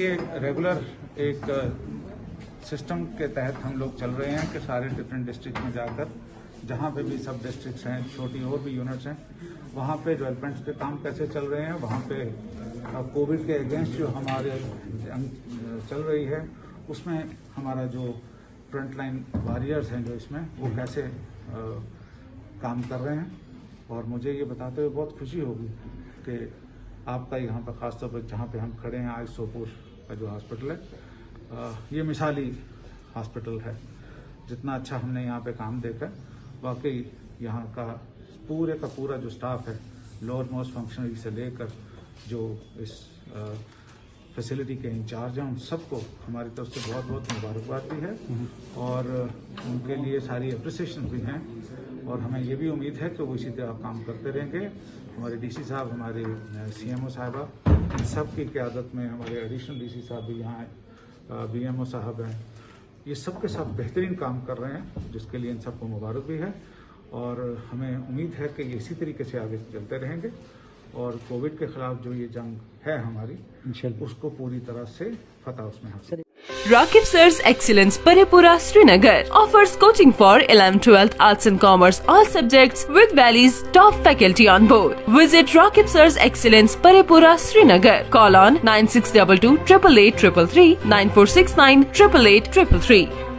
ये रेगुलर एक सिस्टम के तहत हम लोग चल रहे हैं कि सारे डिफरेंट डिस्ट्रिक्ट में जाकर जहाँ पे भी सब डिस्ट्रिक्ट हैं छोटी और भी यूनिट्स हैं वहाँ पे डेवलपमेंट्स पे काम कैसे चल रहे हैं वहाँ पे कोविड के अगेंस्ट जो हमारे चल रही है उसमें हमारा जो फ्रंट लाइन वॉरियर्स हैं जो इसमें वो कैसे अ, काम कर रहे हैं। और मुझे ये बताते हुए बहुत खुशी होगी कि आपका यहाँ पर खासतौर पर जहाँ पे हम खड़े हैं आज सोपोर का जो हॉस्पिटल है अ, ये मिसाली हॉस्पिटल है। जितना अच्छा हमने यहाँ पे काम देखा वाकई यहाँ का पूरे का पूरा जो स्टाफ है लोअर मोस्ट फंक्शनरी से लेकर जो इस फैसिलिटी के इंचार्ज हैं, उन सबको हमारी तरफ़ से बहुत बहुत मुबारकबाद भी है और उनके लिए सारी अप्रिसिएशन भी हैं और हमें ये भी उम्मीद है कि वो इसी तरह काम करते रहेंगे। हमारे डीसी साहब, हमारे सीएमओ साहबा इन सब की क्यादत में हमारे एडिशनल डीसी साहब भी यहाँ बीएमओ साहब हैं। ये सबके साथ बेहतरीन काम कर रहे हैं जिसके लिए इन सबको मुबारक भी है। और हमें उम्मीद है कि ये इसी तरीके से आगे चलते रहेंगे। और कोविड के खिलाफ जो ये जंग है हमारी उसको पूरी तरह से फतह उसमें हासिल। Rakib Sir's Excellence Paripura Srinagar offers coaching for 11th 12th Arts and Commerce all subjects with Valley's top faculty on board. Visit Rakib Sir's Excellence Paripura Srinagar. Call on 9622 888 333 9469 888 333.